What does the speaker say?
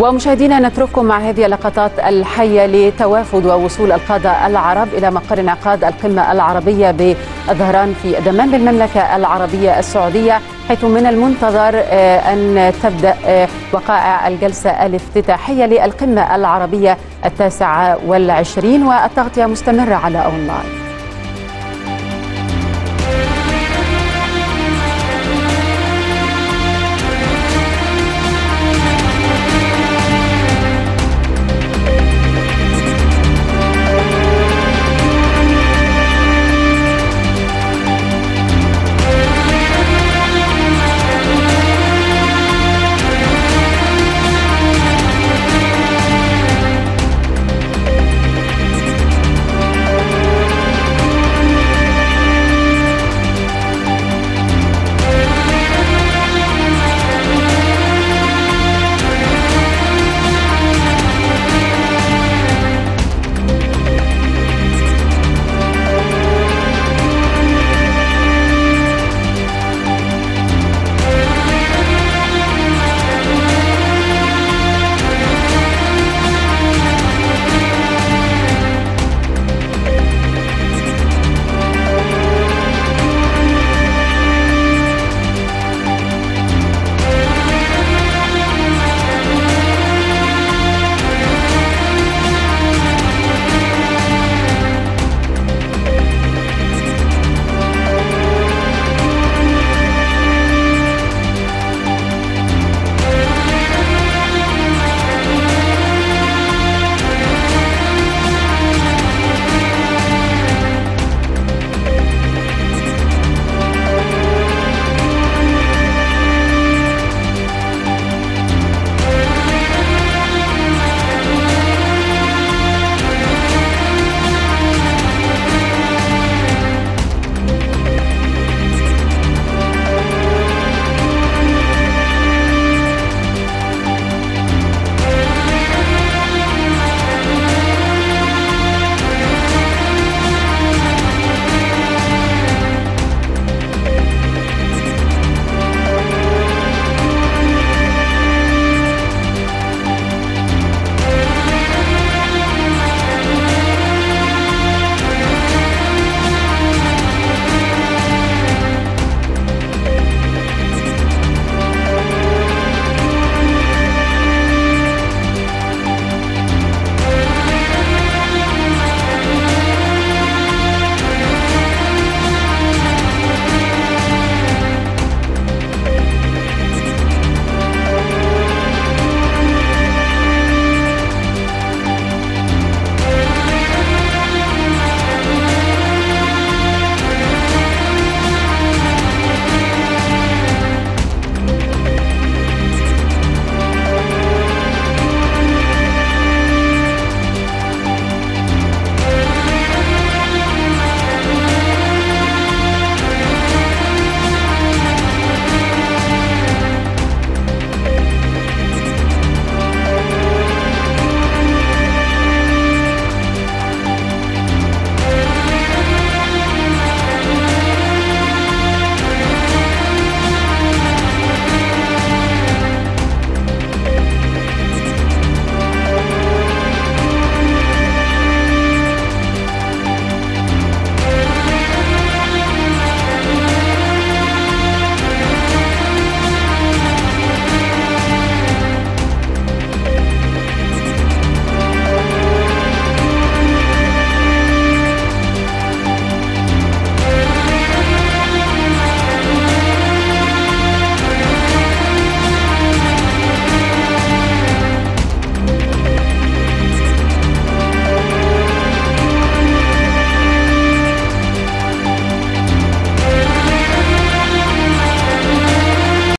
ومشاهدينا نترككم مع هذه اللقطات الحية لتوافد ووصول القادة العرب إلى مقر انعقاد القمة العربية بالظهران في دمام بالمملكة العربية السعودية حيث من المنتظر آه، أن تبدأ آه، وقائع الجلسة الافتتاحية للقمة العربية التاسعة والعشرين والتغطية مستمرة على أونلاين.